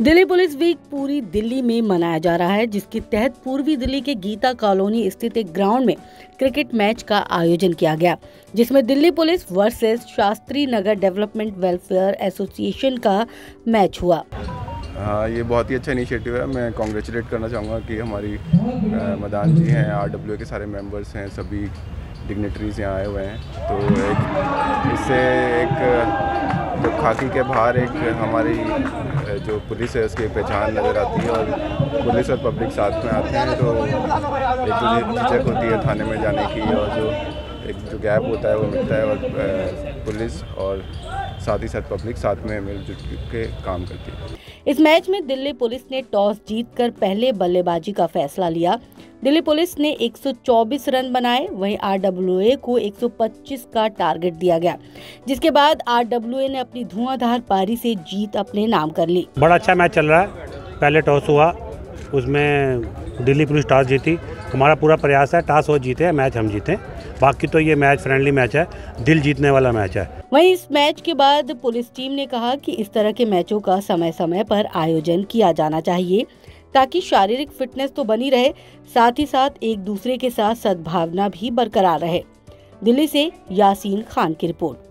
Delhi police week पूरी दिल्ली में मनाया जा रहा है, जिसके तहत पूर्वी दिल्ली के गीता कॉलोनी स्थित एक ग्राउंड में क्रिकेट मैच का आयोजन किया गया, जिसमें Delhi police versus Shastri Nagar development welfare association का मैच हुआ। हाँ ये बहुत ही अच्छा इनिशिएटिव है। मैं कॉन्ग्रेचुलेट करना चाहूँगा कि हमारी मदान जी हैं आर के सारे मेंबर्स हैं, सभी डिग्नेटरीज यहाँ आए हुए हैं। तो एक, इससे एक जो खाकी के बाहर एक हमारी जो पुलिस है, उसकी पहचान नज़र आती है और पुलिस और पब्लिक साथ में आते हैं तो एक झिझक होती है थाने में जाने की और जो एक जो गैप होता है वो मिलता है और पुलिस और साथ ही साथ पब्लिक साथ में मिलजुल के काम करती है। इस मैच में दिल्ली पुलिस ने टॉस जीतकर पहले बल्लेबाजी का फैसला लिया। दिल्ली पुलिस ने 124 रन बनाए वहीं आरडब्ल्यूए को 125 का टारगेट दिया गया जिसके बाद आरडब्ल्यूए ने अपनी धुआंधार पारी से जीत अपने नाम कर ली। बड़ा अच्छा मैच चल रहा है। पहले टॉस हुआ उसमें दिल्ली पुलिस टॉस जीती। हमारा पूरा प्रयास है, टॉस वो जीते मैच हम जीते बाकी तो ये मैच फ्रेंडली मैच है, दिल जीतने वाला मैच है। वहीं इस मैच के बाद पुलिस टीम ने कहा कि इस तरह के मैचों का समय समय पर आयोजन किया जाना चाहिए, ताकि शारीरिक फिटनेस तो बनी रहे, साथ ही साथ एक दूसरे के साथ सद्भावना भी बरकरार रहे। दिल्ली से यासीन खान की रिपोर्ट।